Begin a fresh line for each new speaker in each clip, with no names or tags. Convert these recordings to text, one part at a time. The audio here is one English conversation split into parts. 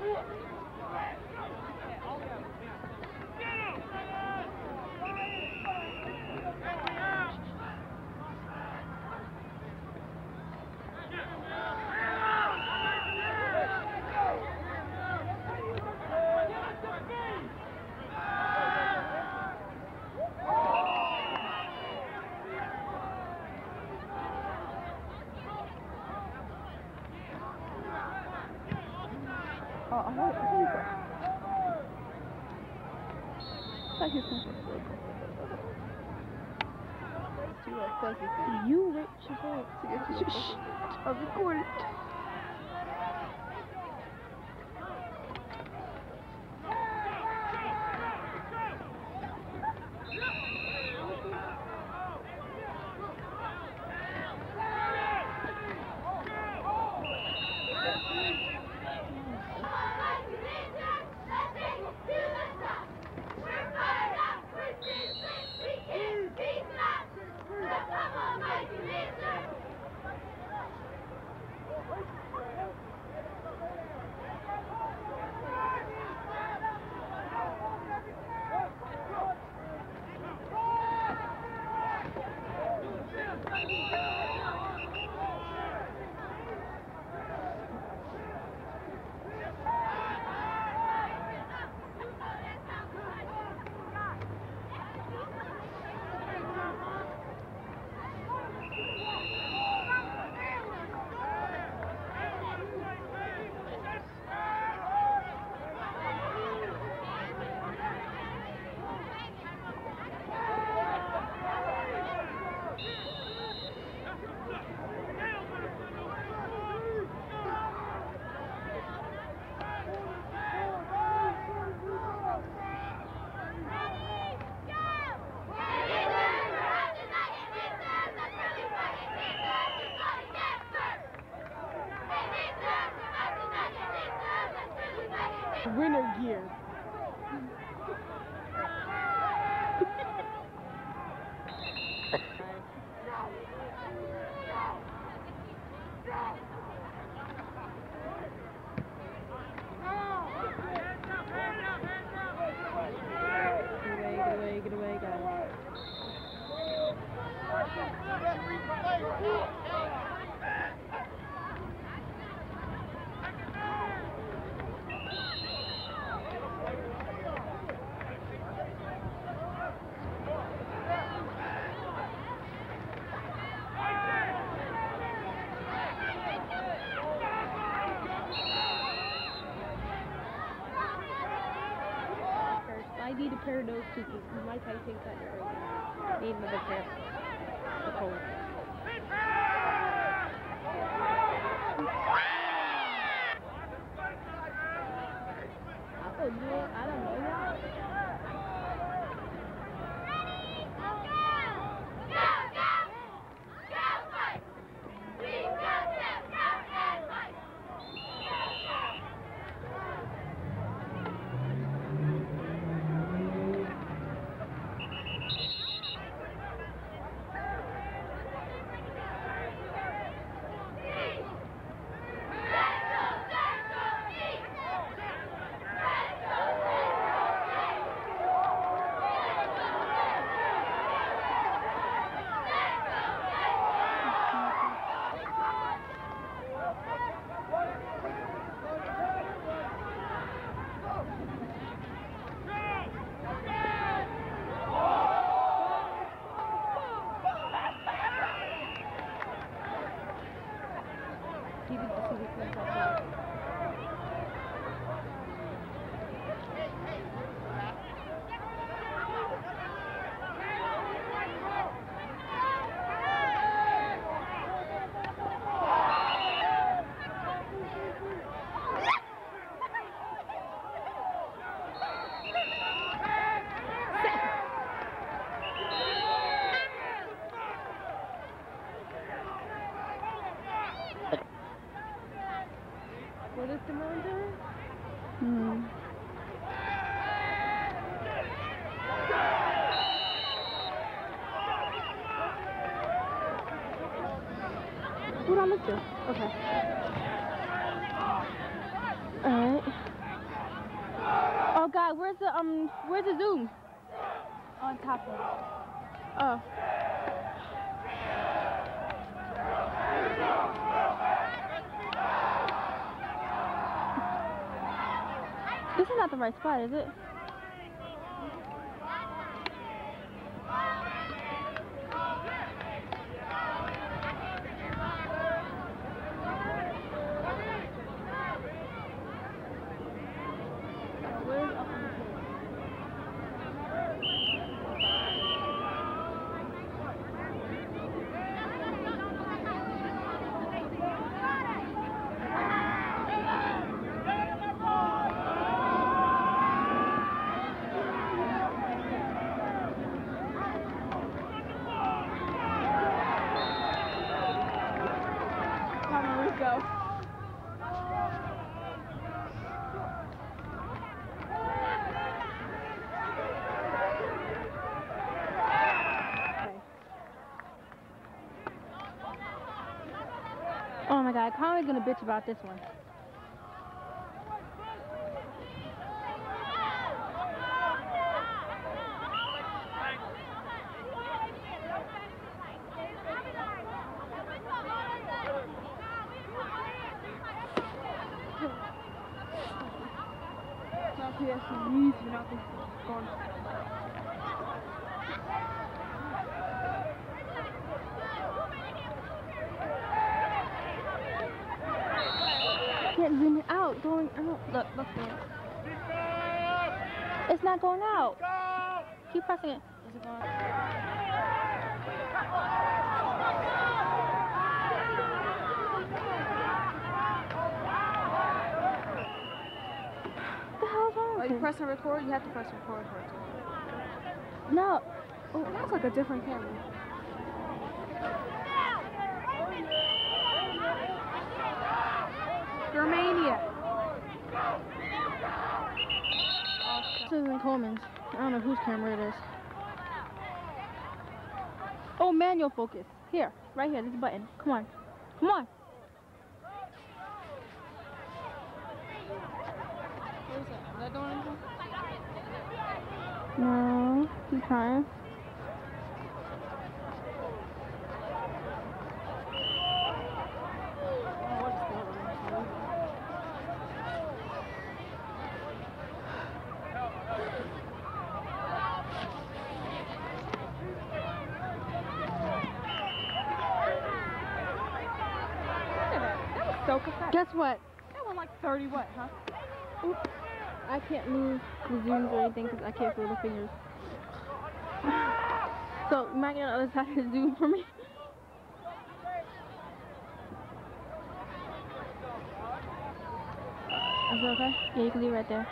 Yeah. Winter gear.
Where's the zoom?
On top of
Oh. This is not the right spot, is it? Oh my god, gonna bitch about this one.
Now he has to leave without this gone.
Can't zoom it out, going out. Look, look here. It's not going out. Keep pressing it.
Is it gone?
What the hell's wrong
Are
with oh,
you
it?
pressing record? You have to press record for it
No.
Oh, that's like a different camera.
This isn't Coleman's. I don't know whose camera it is. Oh, manual focus. Here, right here, this button. Come on. Come on.
What is that? Is that doing?
No, he's trying.
Oh, what is going on? Look at that. That was so cassette.
Guess what?
That went like 30 what, huh?
Oops. I can't move the zooms or anything because I can't feel the fingers. So, you might get on the other side of the zoom for me. Is it okay? Yeah, you can leave right there.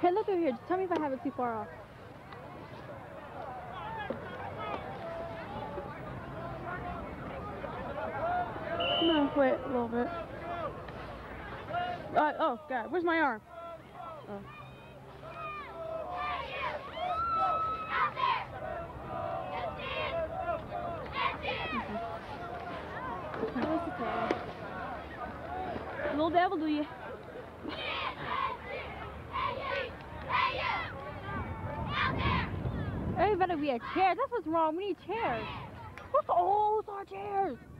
Hey, look over here. Just tell me if I have it too far off. No, wait a little bit. Uh, oh, God, where's my arm? Oh.
Okay. Little devil, do you?
Hey, better be a chair. That's what's wrong. We need chairs. What's oh, those are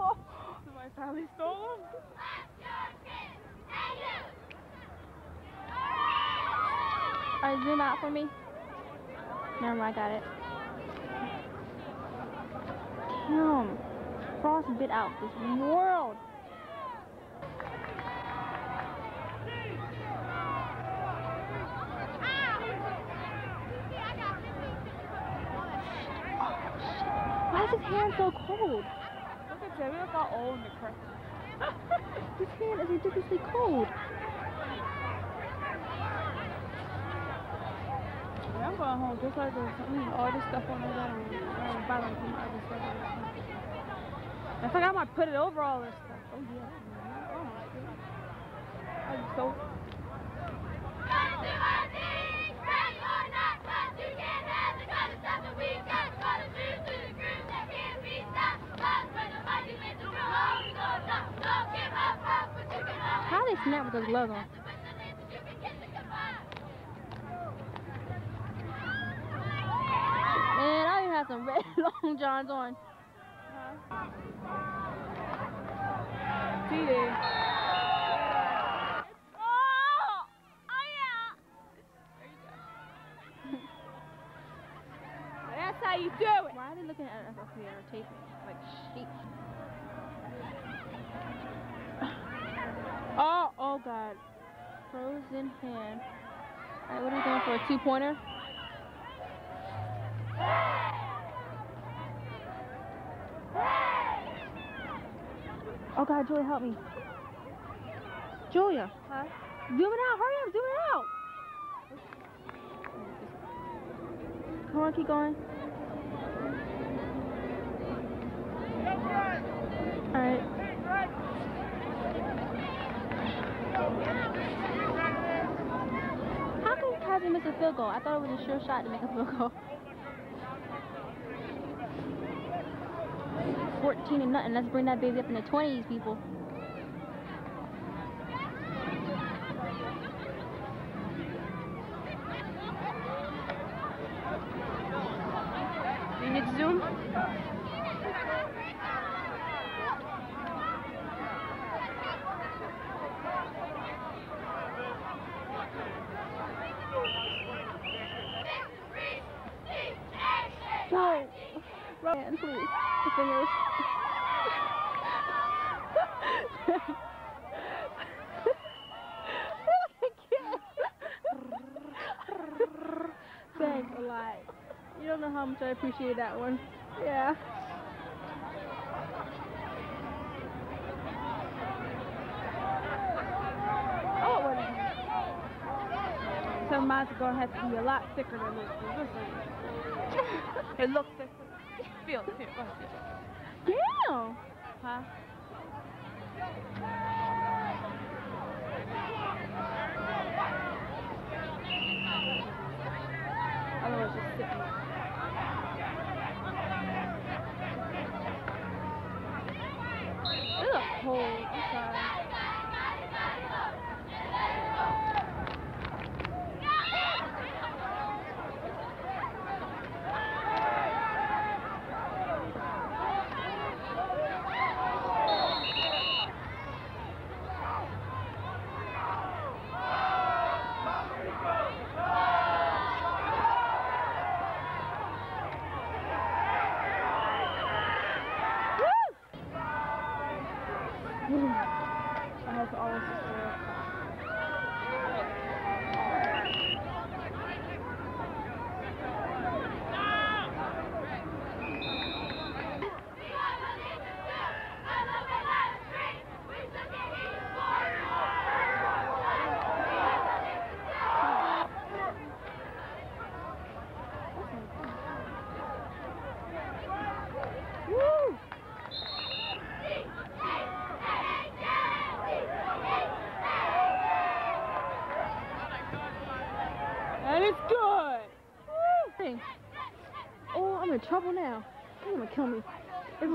chairs?
Somebody finally stole them.
Alright, zoom out for me. Never mind, I got it. Damn. Frost bit out this world. Oh, Why is his hand so cold?
At Timmy, look how old and decrepit.
His hand is ridiculously cold.
Yeah, I'm going home just like this. I need all this stuff on the ground. I'm gonna buy other stuff. on the- I think I might put it over all this stuff. Oh yeah. Oh my goodness. I'm so.
How they snap with those gloves on? Man, I even have some red long johns on.
See there. Yeah! That's how you do it.
Why are they looking at us up here taping? Like sheep. Oh, oh God. Frozen hand. Alright, what are we going for? A two pointer? Oh God, Julia, help me. Julia.
Huh?
Zoom it out. Hurry up. Zoom it out. Come on, keep going. A field goal? I thought it was a sure shot to make a field goal. 14 and nothing. Let's bring that baby up in the 20s, people. appreciated that one. Yeah.
Oh, well. So mine's going to have to be a lot thicker than this. One. it looks thicker. Feel thicker. Yeah.
Damn. Huh?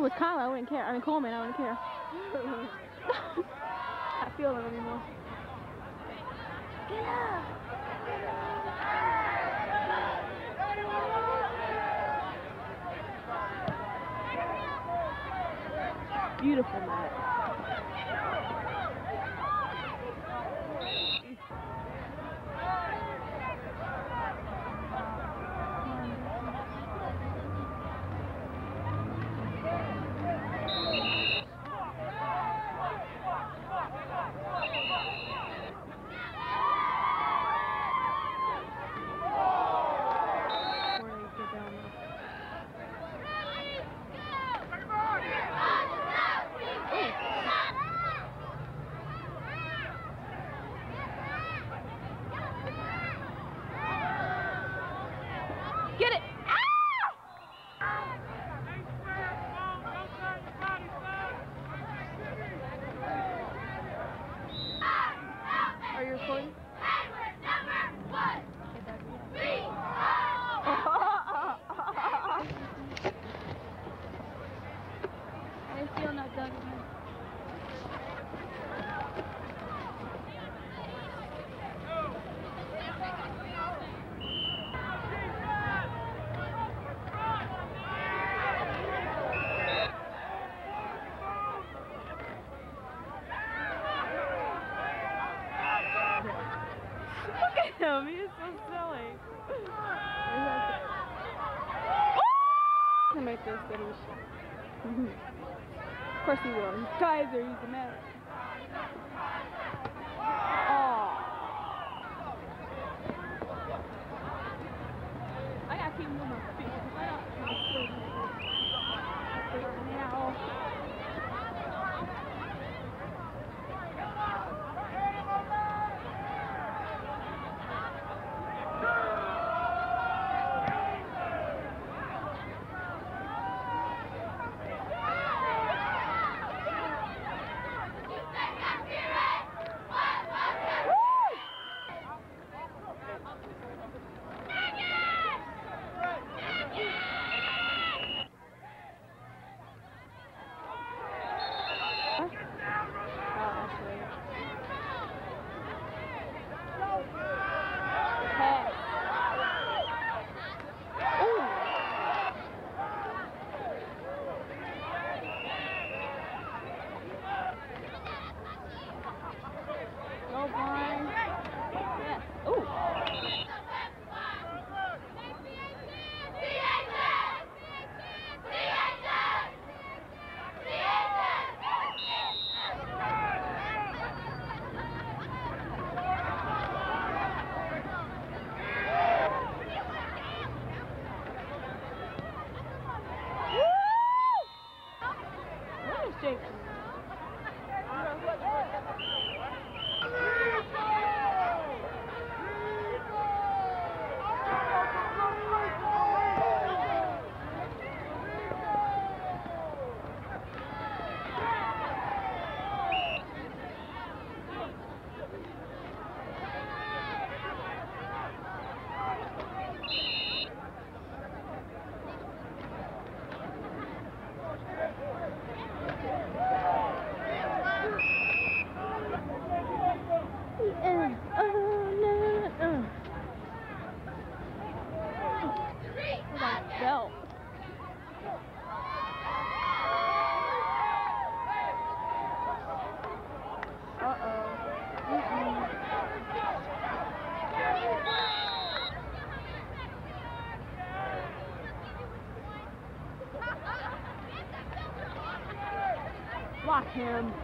was Kyle, I wouldn't care. I mean, Coleman, I wouldn't care.
I feel them anymore.
Get up! Beautiful
night. course he will. He's Kaiser. He's a man. Block him.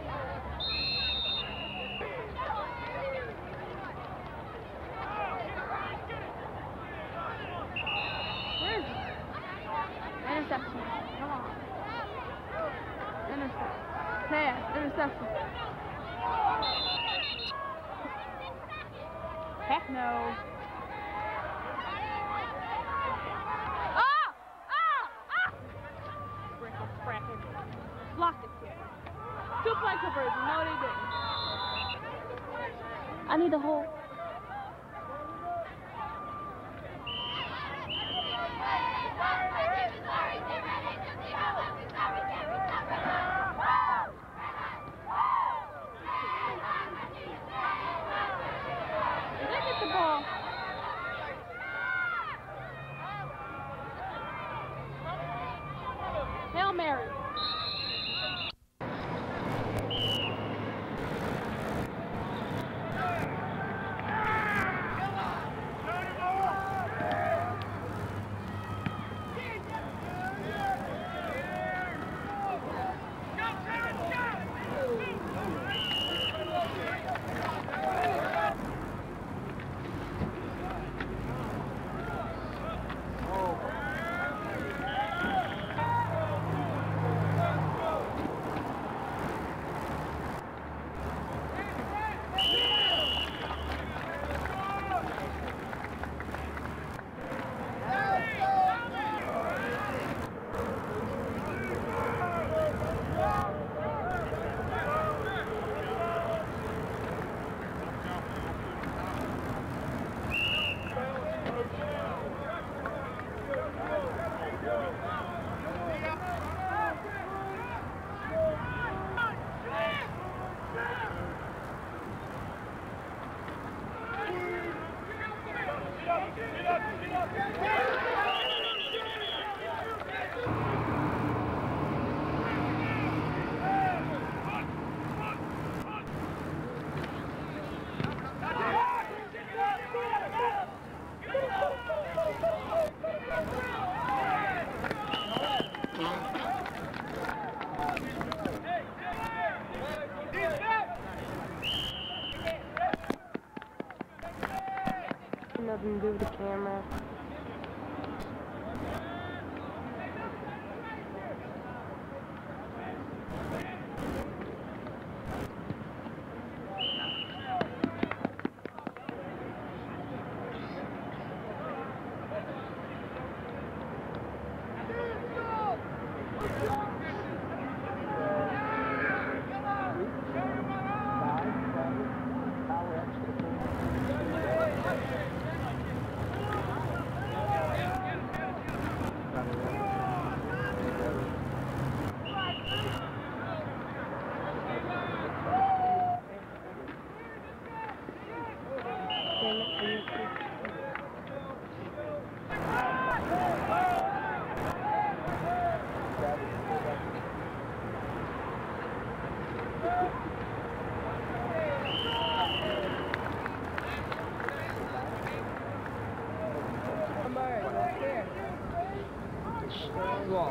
Nothing do the camera.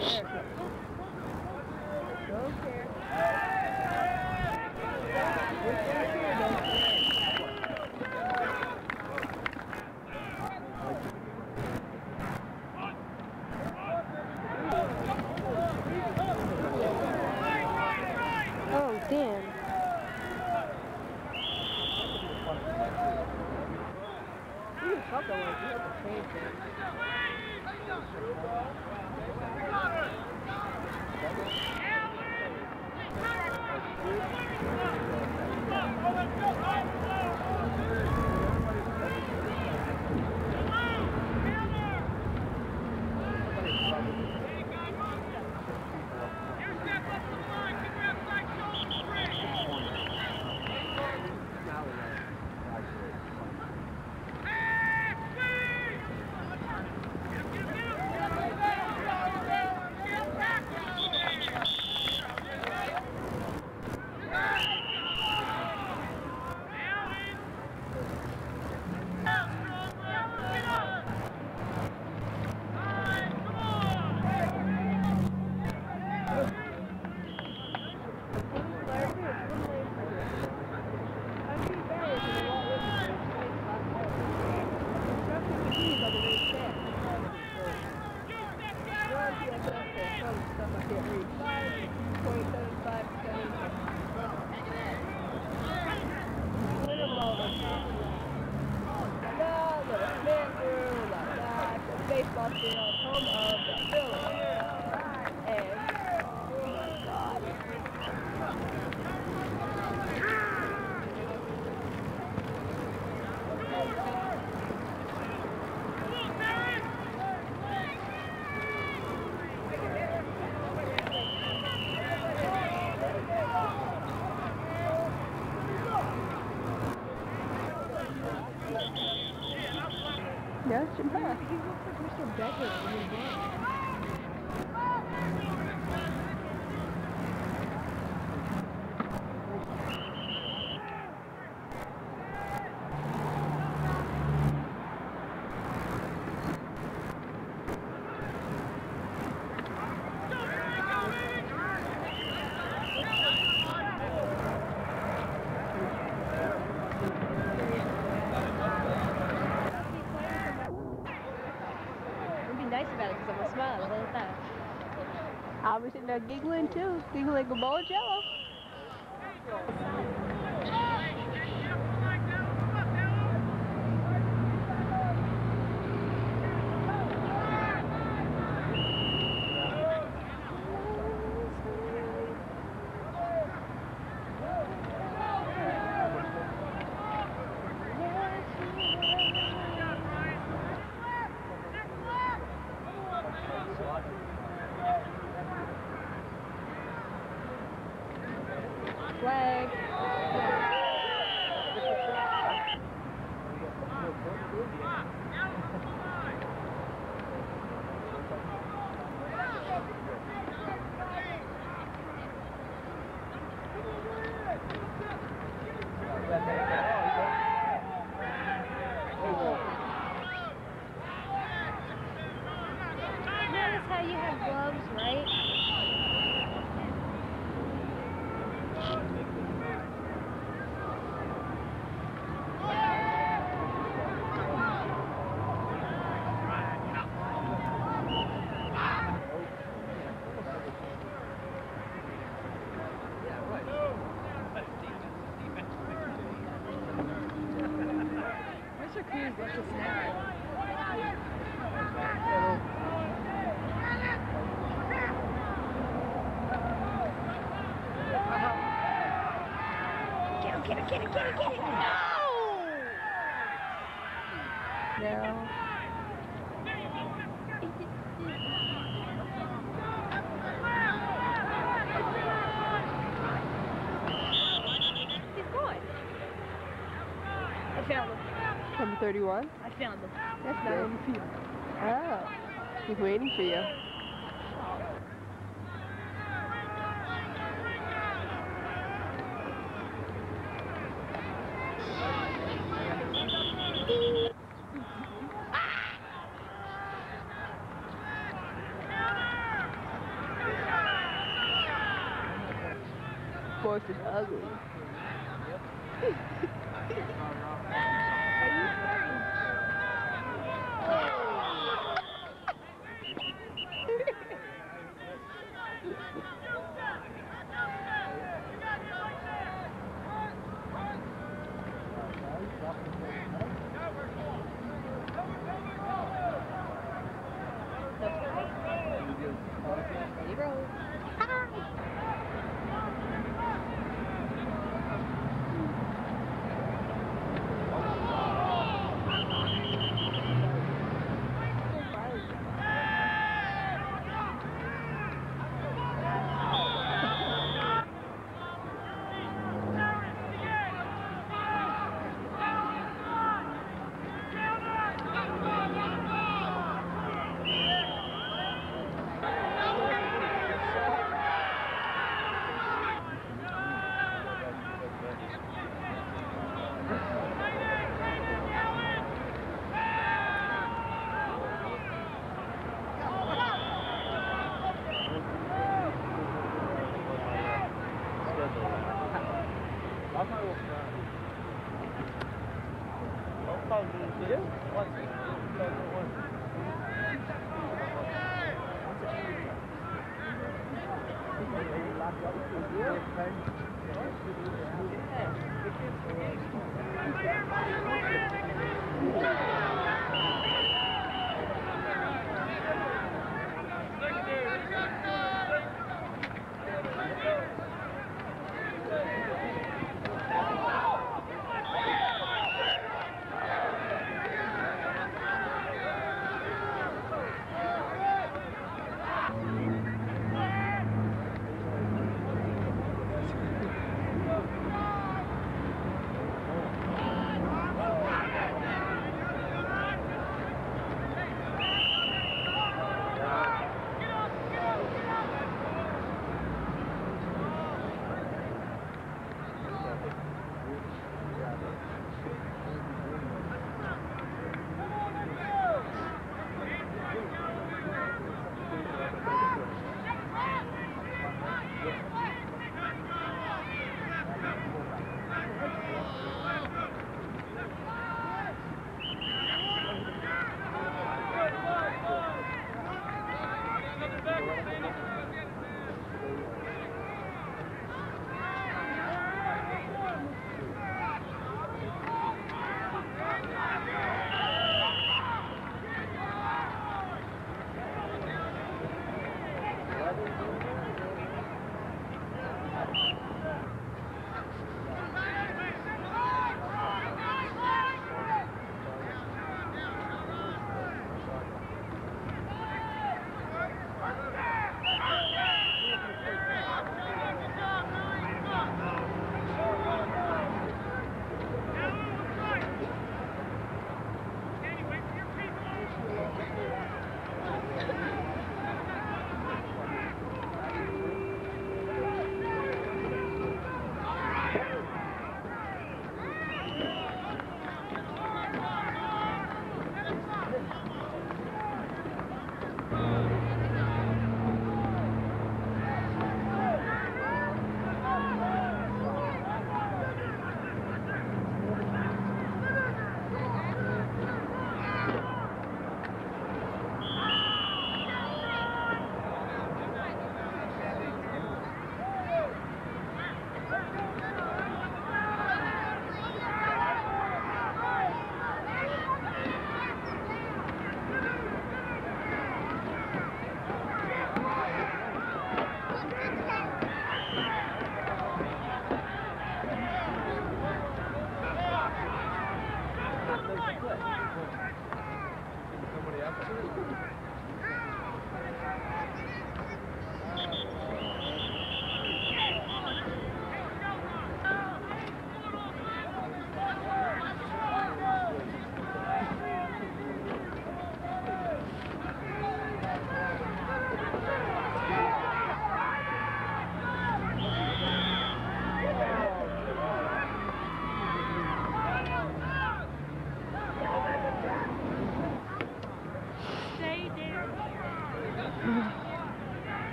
Oh,
Yeah, it should.
He looks like Mr. Becker.
I'd be nice about it because I'm gonna smile the whole time.
Sitting there giggling too, giggling like a ball of jello.
Flag.
Notice how you have gloves, right?
Mr. Cruz left a snack.
Get him, get him, get him, get him, get him! No!
No.
I found him.
Number 31?
I found him.
That's not on the field. Oh. He's waiting for you.
Thank.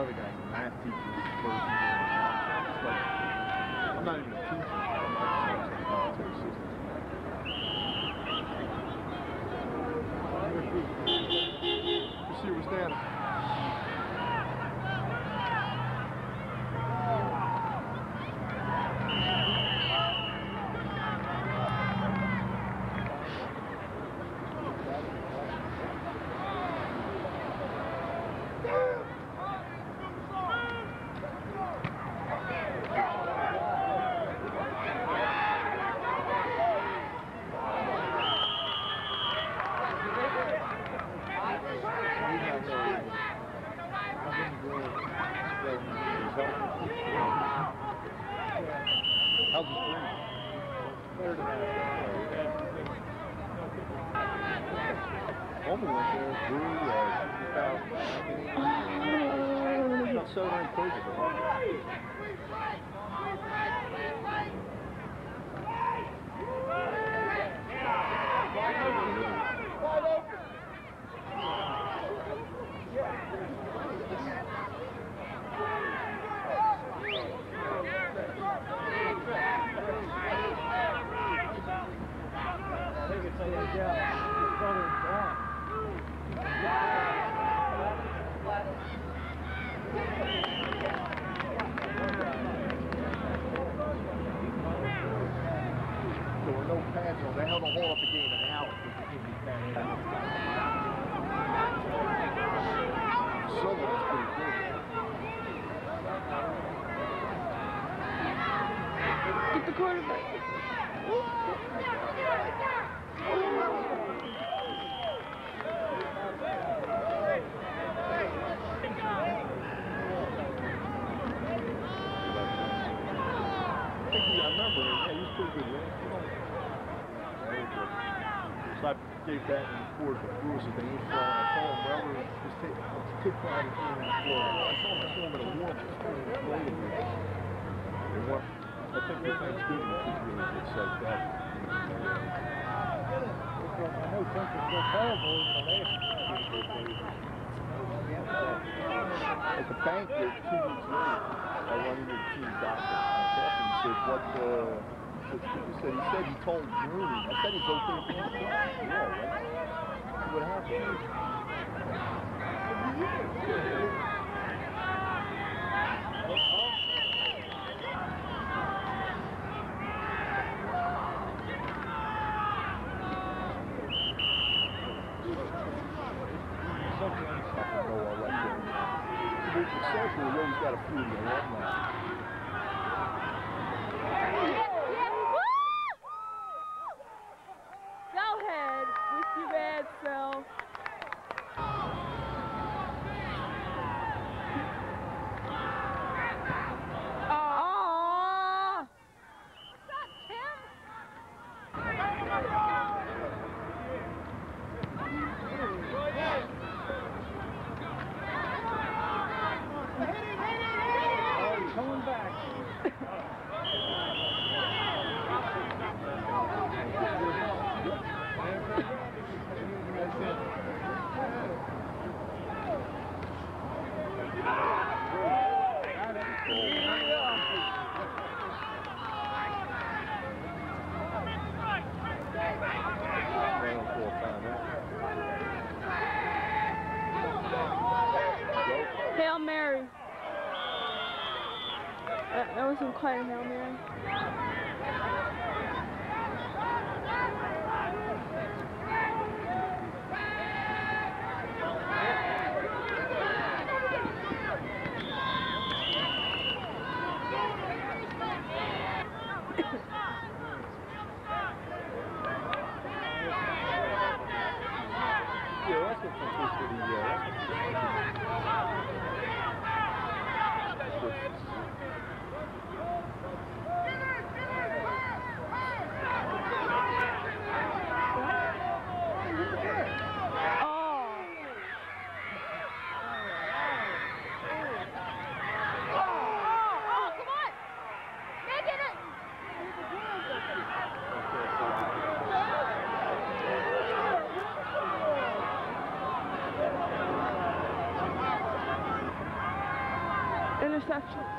other guy, I. I'm not even a teacher. So
I
gave that in the court, but Lewis is the aim for, I told him, just take, take pride the. I saw him, I him a warm, the play. And what, I think for Thanksgiving, the kids really get psyched up.
I know Central's so terrible in the last
At the banquet, two weeks later, I run into the team doctor. I said, what, uh, he said, he said he told Rooney. I said he's okay to. Yeah, right. See what happened.
khay.
Interception.